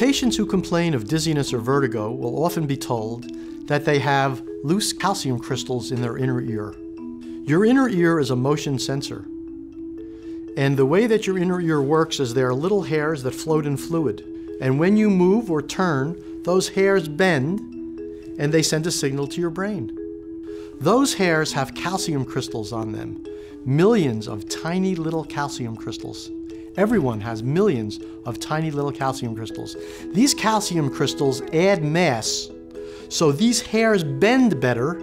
Patients who complain of dizziness or vertigo will often be told that they have loose calcium crystals in their inner ear. Your inner ear is a motion sensor. And the way that your inner ear works is there are little hairs that float in fluid. And when you move or turn, those hairs bend and they send a signal to your brain. Those hairs have calcium crystals on them, millions of tiny little calcium crystals. Everyone has millions of tiny little calcium crystals. These calcium crystals add mass, so these hairs bend better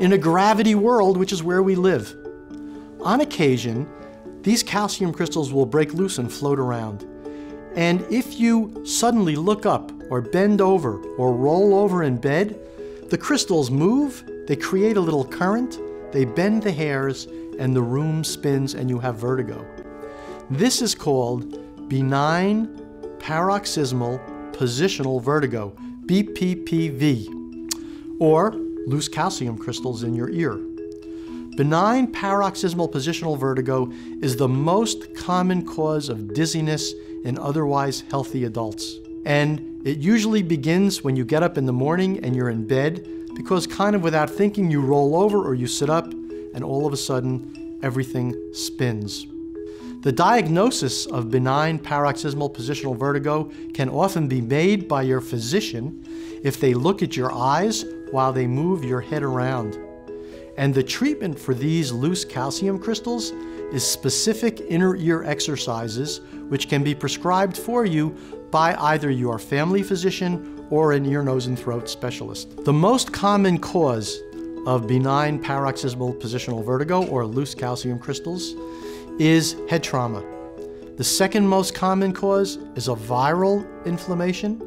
in a gravity world, which is where we live. On occasion, these calcium crystals will break loose and float around. And if you suddenly look up or bend over or roll over in bed, the crystals move, they create a little current, they bend the hairs, and the room spins and you have vertigo. This is called benign paroxysmal positional vertigo, BPPV, or loose calcium crystals in your ear. Benign paroxysmal positional vertigo is the most common cause of dizziness in otherwise healthy adults. And it usually begins when you get up in the morning and you're in bed because, kind of without thinking, you roll over or you sit up, and all of a sudden, everything spins. The diagnosis of benign paroxysmal positional vertigo can often be made by your physician if they look at your eyes while they move your head around. And the treatment for these loose calcium crystals is specific inner ear exercises, which can be prescribed for you by either your family physician or an ear, nose, and throat specialist. The most common cause of benign paroxysmal positional vertigo or loose calcium crystals is head trauma. The second most common cause is a viral inflammation.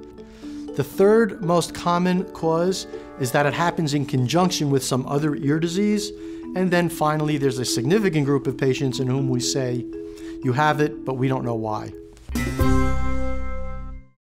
The third most common cause is that it happens in conjunction with some other ear disease. And then finally, there's a significant group of patients in whom we say, you have it, but we don't know why.